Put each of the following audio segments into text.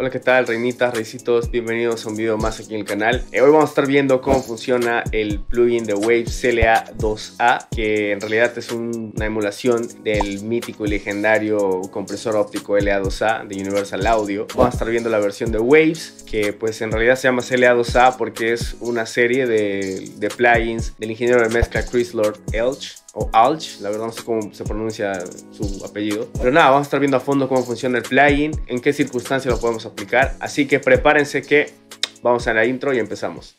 Hola, ¿qué tal, reinitas, reisitos? Bienvenidos a un video más aquí en el canal. Eh, hoy vamos a estar viendo cómo funciona el plugin de Waves CLA 2A, que en realidad es una emulación del mítico y legendario compresor óptico LA2A de Universal Audio. Vamos a estar viendo la versión de Waves, que pues en realidad se llama CLA 2A porque es una serie de, de plugins del ingeniero de mezcla Chris Lord Elch o Alch, la verdad no sé cómo se pronuncia su apellido. Pero nada, vamos a estar viendo a fondo cómo funciona el plugin, en qué circunstancias lo podemos aplicar. Así que prepárense que vamos a la intro y empezamos.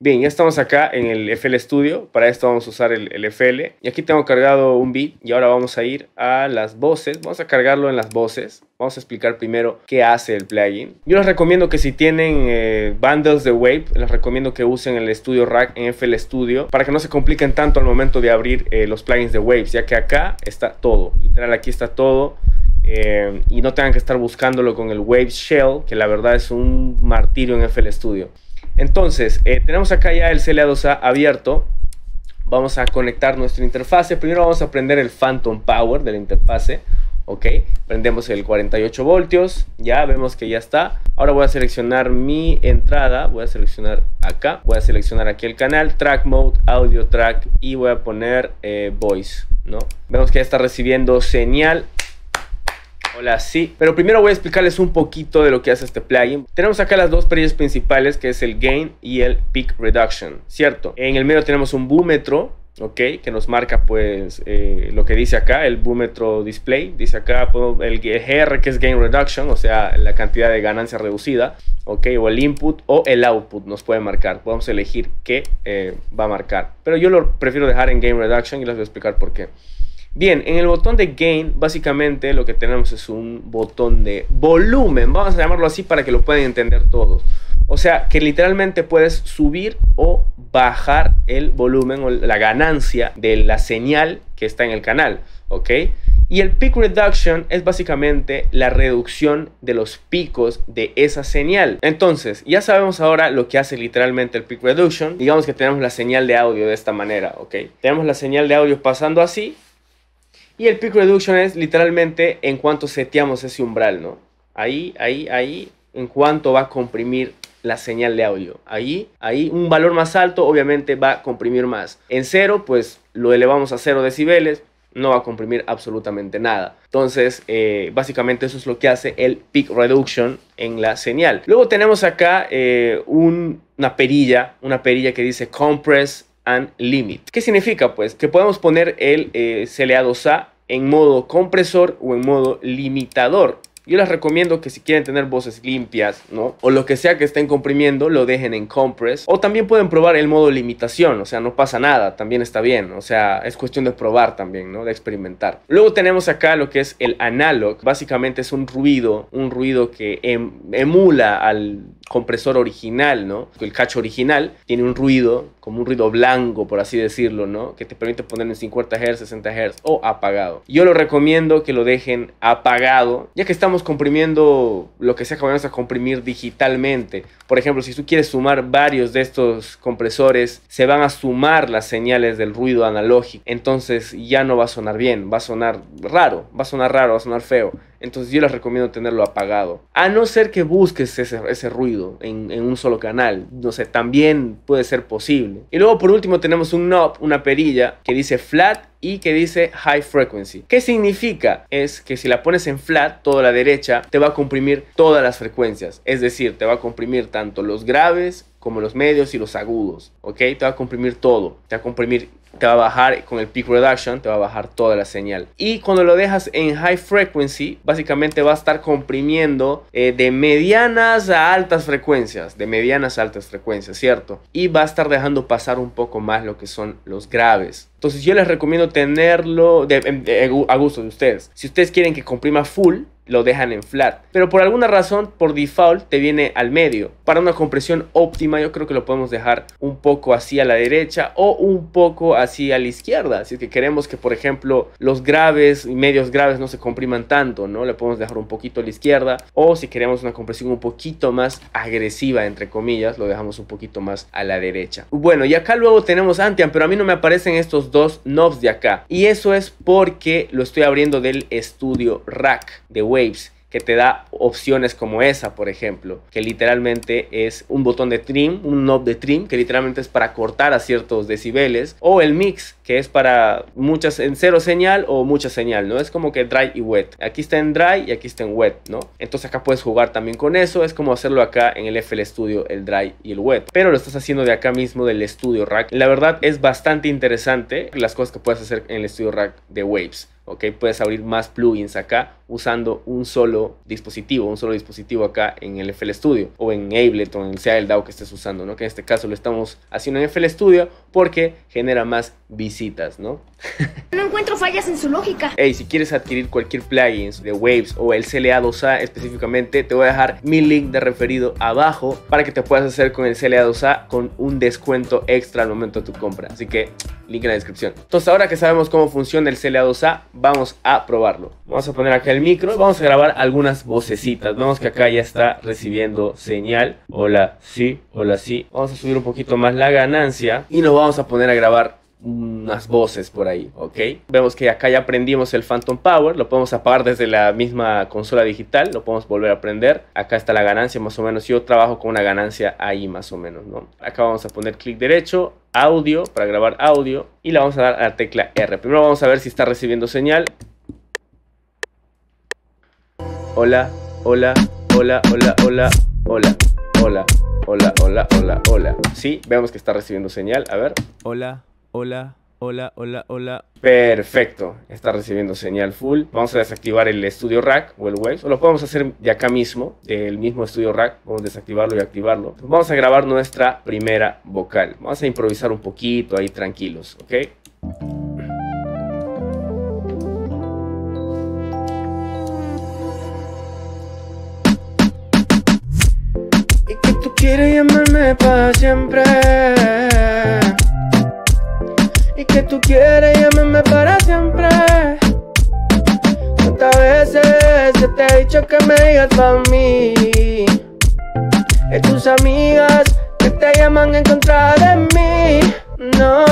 Bien, ya estamos acá en el FL Studio. Para esto vamos a usar el, FL. Y aquí tengo cargado un beat y ahora vamos a ir a las voces. Vamos a cargarlo en las voces. Vamos a explicar primero qué hace el plugin. Yo les recomiendo que si tienen eh, bundles de Wave, les recomiendo que usen el Studio Rack en FL Studio para que no se compliquen tanto al momento de abrir eh, los plugins de Waves, ya que acá está todo. Literal, aquí está todo. Eh, y no tengan que estar buscándolo con el Wave Shell, que la verdad es un martirio en FL Studio. Entonces, eh, tenemos acá ya el CLA2A abierto. Vamos a conectar nuestra interfase. Primero vamos a prender el Phantom Power de la interfase. Ok, prendemos el 48 voltios. Ya vemos que ya está. Ahora voy a seleccionar mi entrada. Voy a seleccionar acá. Voy a seleccionar aquí el canal, Track Mode, Audio Track y voy a poner eh, Voice. ¿no? Vemos que ya está recibiendo señal Hola, sí. Pero primero voy a explicarles un poquito de lo que hace este plugin. Tenemos acá las dos perillas principales, que es el Gain y el Peak Reduction, ¿cierto? En el medio tenemos un búmetro, ¿ok? Que nos marca pues eh, lo que dice acá, el búmetro display. Dice acá el GR que es Gain Reduction, o sea, la cantidad de ganancia reducida, ¿ok? O el input o el output nos puede marcar. Podemos elegir qué eh, va a marcar. Pero yo lo prefiero dejar en Gain Reduction y les voy a explicar por qué. Bien, en el botón de Gain, básicamente lo que tenemos es un botón de volumen. Vamos a llamarlo así para que lo puedan entender todos. O sea, que literalmente puedes subir o bajar el volumen o la ganancia de la señal que está en el canal, ¿ok? Y el peak reduction es básicamente la reducción de los picos de esa señal. Entonces, ya sabemos ahora lo que hace literalmente el peak reduction. Digamos que tenemos la señal de audio de esta manera, ¿ok? Tenemos la señal de audio pasando así y el peak reduction es literalmente en cuanto seteamos ese umbral, ¿no? Ahí, ahí, ahí, en cuanto va a comprimir la señal de audio. Ahí, ahí, un valor más alto obviamente va a comprimir más. En cero, pues lo elevamos a cero decibeles, no va a comprimir absolutamente nada. Entonces, eh, básicamente eso es lo que hace el peak reduction en la señal. Luego tenemos acá eh, una perilla, una perilla que dice compress limit. ¿Qué significa? Pues que podemos poner el eh, CLA2A en modo compresor o en modo limitador. Yo les recomiendo que si quieren tener voces limpias, ¿no? O lo que sea que estén comprimiendo, lo dejen en compress. O también pueden probar el modo limitación, o sea, no pasa nada, también está bien. O sea, es cuestión de probar también, ¿no? De experimentar. Luego tenemos acá lo que es el analog. Básicamente es un ruido, un ruido que em, emula al compresor original, ¿no? El cacho original tiene un ruido, como un ruido blanco, por así decirlo, ¿no? Que te permite poner en 50 Hz, 60 Hz o apagado. Yo lo recomiendo que lo dejen apagado, ya que estamos comprimiendo lo que sea que vamos a comprimir digitalmente. Por ejemplo, si tú quieres sumar varios de estos compresores, se van a sumar las señales del ruido analógico. Entonces ya no va a sonar bien, va a sonar raro, va a sonar raro, va a sonar feo. Entonces yo les recomiendo tenerlo apagado. A no ser que busques ese, ruido en, un solo canal. No sé, también puede ser posible. Y luego por último tenemos un knob, una perilla que dice flat y que dice high frequency. ¿Qué significa? Es que si la pones en flat, toda la derecha, te va a comprimir todas las frecuencias. Es decir, te va a comprimir tanto los graves como los medios y los agudos. ¿Ok? Te va a comprimir todo. Te va a comprimir te va a bajar con el peak reduction, te va a bajar toda la señal. Y cuando lo dejas en high frequency, básicamente va a estar comprimiendo eh, de medianas a altas frecuencias, de medianas a altas frecuencias, ¿cierto? Y va a estar dejando pasar un poco más lo que son los graves. Entonces yo les recomiendo tenerlo a gusto de ustedes. Si ustedes quieren que comprima full, lo dejan en flat. Pero por alguna razón, por default, te viene al medio. Para una compresión óptima, yo creo que lo podemos dejar un poco así a la derecha o un poco así a la izquierda. Si es que queremos que, por ejemplo, los graves y medios graves no se compriman tanto, ¿no? Le podemos dejar un poquito a la izquierda. O si queremos una compresión un poquito más agresiva, entre comillas, lo dejamos un poquito más a la derecha. Bueno, y acá luego tenemos Antian, pero a mí no me aparecen estos dos knobs de acá. Y eso es porque lo estoy abriendo del estudio rack de Waves que te da opciones como esa, por ejemplo, que literalmente es un botón de trim, un knob de trim, que literalmente es para cortar a ciertos decibeles, o el mix, que es para muchas en cero señal o mucha señal, ¿no? Es como que dry y wet. Aquí está en dry y aquí está en wet, ¿no? Entonces acá puedes jugar también con eso, es como hacerlo acá en el FL Studio, el dry y el wet, pero lo estás haciendo de acá mismo del Studio Rack. La verdad es bastante interesante las cosas que puedes hacer en el Studio Rack de Waves. ¿Ok? Puedes abrir más plugins acá usando un solo dispositivo, un solo dispositivo acá en el FL Studio o en Ableton, sea el DAO que estés usando, ¿no? Que en este caso lo estamos haciendo en FL Studio porque genera más visitas, ¿no? no encuentro fallas en su lógica. Hey, si quieres adquirir cualquier plugin de Waves o el CLA2A específicamente, te voy a dejar mi link de referido abajo para que te puedas hacer con el CLA2A con un descuento extra al momento de tu compra. Así que link en la descripción. Entonces ahora que sabemos cómo funciona el CLA2A, vamos a probarlo. Vamos a poner acá el micro, vamos a grabar algunas vocecitas. Vemos que acá ya está recibiendo señal. Hola, sí, hola, sí. Vamos a subir un poquito más la ganancia y nos vamos a poner a grabar unas voces por ahí, ¿ok? Vemos que acá ya aprendimos el Phantom Power, lo podemos apagar desde la misma consola digital, lo podemos volver a aprender. Acá está la ganancia más o menos, yo trabajo con una ganancia ahí más o menos, ¿no? Acá vamos a poner clic derecho, audio, para grabar audio, y le vamos a dar a la tecla R. Primero vamos a ver si está recibiendo señal. Hola, hola, hola, hola, hola, hola, hola, hola, hola, hola, hola. Sí, vemos que está recibiendo señal, a ver. Hola, Hola, hola, hola, hola. Perfecto, está recibiendo señal full. Vamos a desactivar el Studio Rack o el Waves, o lo podemos hacer de acá mismo, del mismo Studio Rack. Vamos a desactivarlo y activarlo. Vamos a grabar nuestra primera vocal. Vamos a improvisar un poquito ahí tranquilos, ¿ok? Que tú quieres llamarme para siempre y que tú quieres llamarme para siempre. ¿Cuántas veces te he dicho que me digas para mí? Es tus amigas que te llaman en contra de mí. No.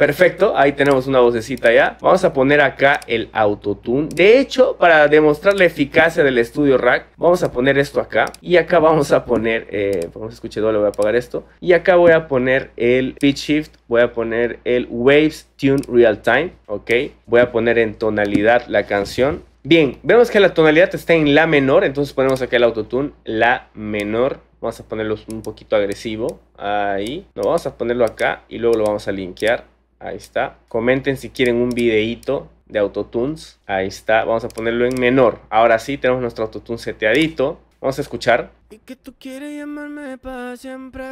Perfecto, ahí tenemos una vocecita ya. Vamos a poner acá el autotune. De hecho, para demostrar la eficacia del Studio Rack, vamos a poner esto acá. Y acá vamos a poner, eh, vamos a escuchar, voy a apagar esto. Y acá voy a poner el pitch shift, voy a poner el Waves Tune Real Time, ok. Voy a poner en tonalidad la canción. Bien, vemos que la tonalidad está en La menor, entonces ponemos acá el autotune La menor. Vamos a ponerlo un poquito agresivo, ahí. No, vamos a ponerlo acá y luego lo vamos a linkear. Ahí está. Comenten si quieren un videíto de autotunes. Ahí está. Vamos a ponerlo en menor. Ahora sí, tenemos nuestro autotune seteadito. Vamos a escuchar. Y que tú quieres llamarme para siempre.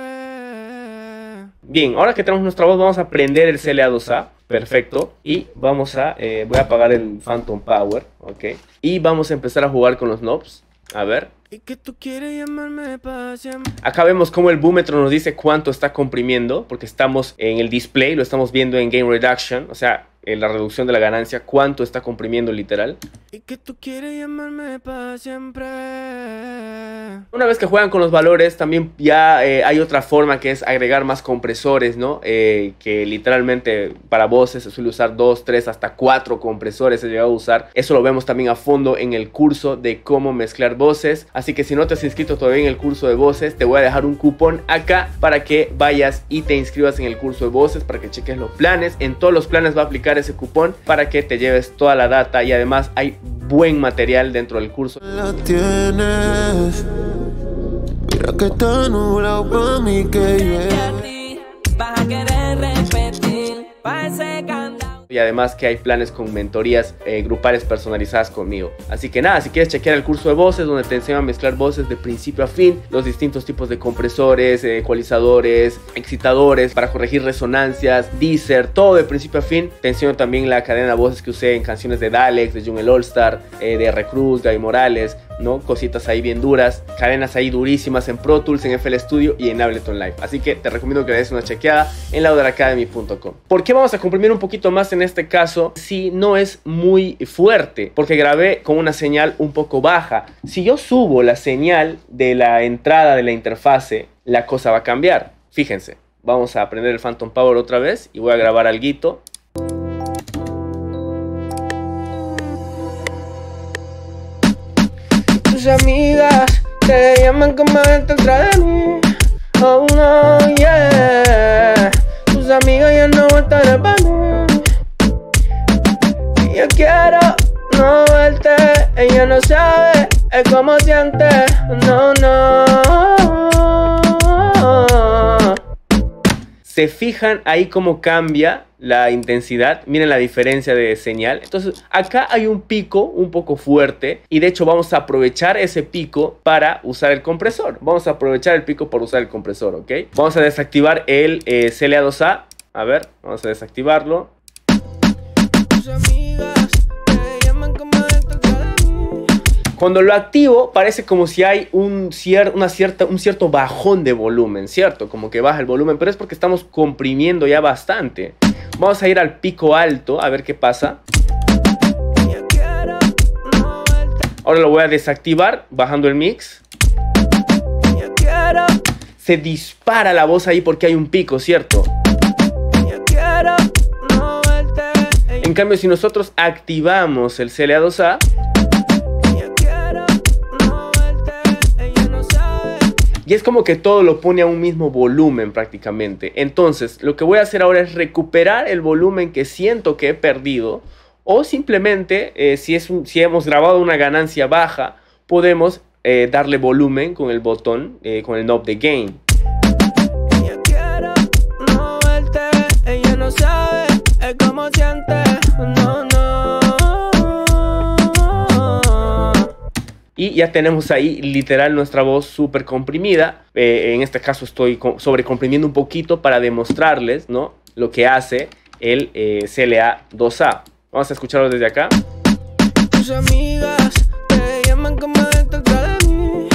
Bien, ahora que tenemos nuestra voz, vamos a prender el CLA2A. Perfecto. Y vamos a. Eh, voy a apagar el Phantom Power. Ok. Y vamos a empezar a jugar con los knobs. A ver. Y que tú quieres llamarme. Acá vemos cómo el búmetro nos dice cuánto está comprimiendo, porque estamos en el display, lo estamos viendo en Game Reduction, o sea, en la reducción de la ganancia, cuánto está comprimiendo literal. Y que tú quieres llamarme para siempre. Una vez que juegan con los valores, también ya eh, hay otra forma que es agregar más compresores, ¿no? Eh, que literalmente para voces se suele usar 2, 3, hasta 4 compresores se llega a usar. Eso lo vemos también a fondo en el curso de cómo mezclar voces. Así que si no te has inscrito todavía en el curso de voces, te voy a dejar un cupón acá para que vayas y te inscribas en el curso de voces, para que cheques los planes. En todos los planes va a aplicar ese cupón para que te lleves toda la data y además hay buen material dentro del curso. La tienes. Mira que está nublado para mí que Vas a querer repetir pa ese y además que hay planes con mentorías eh, grupales personalizadas conmigo. Así que nada, si quieres chequear el curso de voces donde te enseño a mezclar voces de principio a fin, los distintos tipos de compresores, eh, ecualizadores, excitadores para corregir resonancias, deezer, todo de principio a fin. Te enseño también la cadena de voces que usé en canciones de Dalex, de Jungle All Star, eh, de R. Cruz, Guy Morales, ¿no? Cositas ahí bien duras, cadenas ahí durísimas en Pro Tools, en FL Studio y en Ableton Live. Así que te recomiendo que le des una chequeada en lauderacademy.com. ¿Por qué vamos a comprimir un poquito más en este caso si no es muy fuerte? Porque grabé con una señal un poco baja. Si yo subo la señal de la entrada de la interfase, la cosa va a cambiar. Fíjense, vamos a aprender el Phantom Power otra vez y voy a grabar algo amigas te llaman como dentro de mí. Oh no, yeah. Tus amigas ya no votan para mí. Yo quiero no verte. Ella no sabe, es como siente. No, no. se fijan ahí cómo cambia la intensidad, miren la diferencia de señal. Entonces acá hay un pico un poco fuerte y de hecho vamos a aprovechar ese pico para usar el compresor. Vamos a aprovechar el pico para usar el compresor, ¿ok? Vamos a desactivar el eh, CLA2A. A ver, vamos a desactivarlo. Cuando lo activo, parece como si hay un, una cierta, un cierto bajón de volumen, ¿cierto? Como que baja el volumen, pero es porque estamos comprimiendo ya bastante. Vamos a ir al pico alto, a ver qué pasa. Ahora lo voy a desactivar, bajando el mix. Se dispara la voz ahí porque hay un pico, ¿cierto? En cambio, si nosotros activamos el CLA2A, Y es como que todo lo pone a un mismo volumen prácticamente. Entonces, lo que voy a hacer ahora es recuperar el volumen que siento que he perdido. O simplemente, eh, si, es si hemos grabado una ganancia baja, podemos eh, darle volumen con el botón, eh, con el knob de gain. Ya tenemos ahí literal nuestra voz súper comprimida. Eh, en este caso estoy sobrecomprimiendo un poquito para demostrarles ¿no? lo que hace el eh, CLA 2A. Vamos a escucharlo desde acá. Tus amigas te llaman como de mí.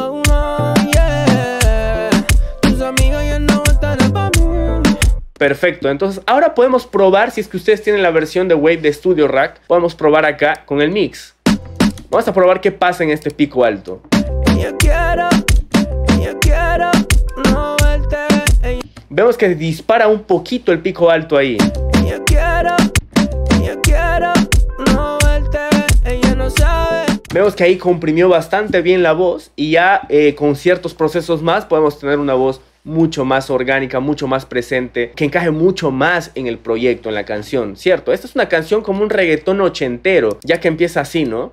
Oh, no, yeah. Tus amigas ya no están para mí. Perfecto, entonces ahora podemos probar si es que ustedes tienen la versión de Wave de Studio Rack. Podemos probar acá con el mix. Vamos a probar qué pasa en este pico alto. Vemos que dispara un poquito el pico alto ahí. Vemos que ahí comprimió bastante bien la voz y ya eh, con ciertos procesos más podemos tener una voz mucho más orgánica, mucho más presente, que encaje mucho más en el proyecto, en la canción, ¿cierto? Esta es una canción como un reggaetón ochentero, ya que empieza así, ¿no?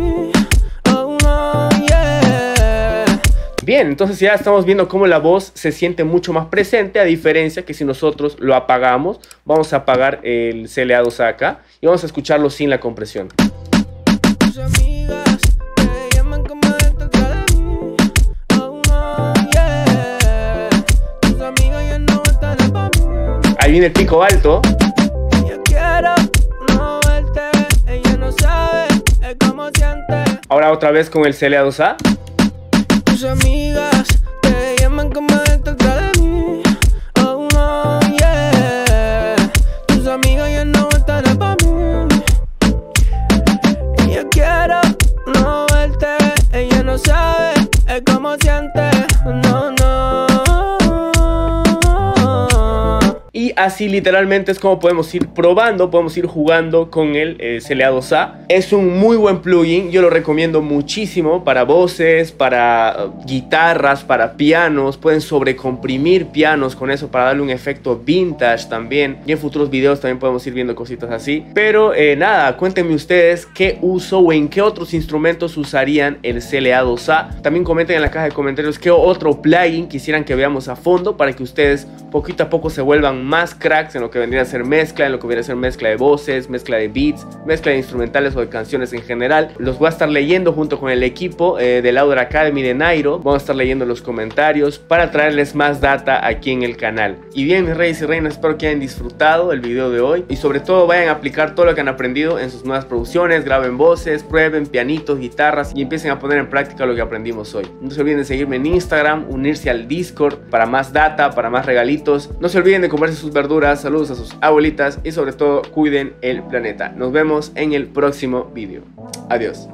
Bien, entonces ya estamos viendo cómo la voz se siente mucho más presente, a diferencia que si nosotros lo apagamos, vamos a apagar el CLA2 acá y vamos a escucharlo sin la compresión. Ahí viene el pico alto. Ahora otra vez con el CLA2A amigas te llaman como detrás de mí. Oh no, yeah. Tus amigas ya no están para mí. Yo quiero no verte. Ella no sabe, es como siente. Así literalmente es como podemos ir probando, podemos ir jugando con el eh, CLA2A. Es un muy buen plugin, yo lo recomiendo muchísimo para voces, para uh, guitarras, para pianos. Pueden sobrecomprimir pianos con eso para darle un efecto vintage también. Y en futuros videos también podemos ir viendo cositas así. Pero eh, nada, cuéntenme ustedes qué uso o en qué otros instrumentos usarían el CLA2A. También comenten en la caja de comentarios qué otro plugin quisieran que veamos a fondo para que ustedes poquito a poco se vuelvan más cracks en lo que vendría a ser mezcla, en lo que vendría a ser mezcla de voces, mezcla de beats, mezcla de instrumentales o de canciones en general. Los voy a estar leyendo junto con el equipo eh, de Lauder Academy de Nairo. Vamos a estar leyendo los comentarios para traerles más data aquí en el canal. Y bien, mis reyes y reinas, espero que hayan disfrutado el video de hoy y sobre todo vayan a aplicar todo lo que han aprendido en sus nuevas producciones, graben voces, prueben pianitos, guitarras y empiecen a poner en práctica lo que aprendimos hoy. No se olviden de seguirme en Instagram, unirse al Discord para más data, para más regalitos. No se olviden de comerse sus saludos a sus abuelitas y sobre todo cuiden el planeta. Nos vemos en el próximo video. Adiós.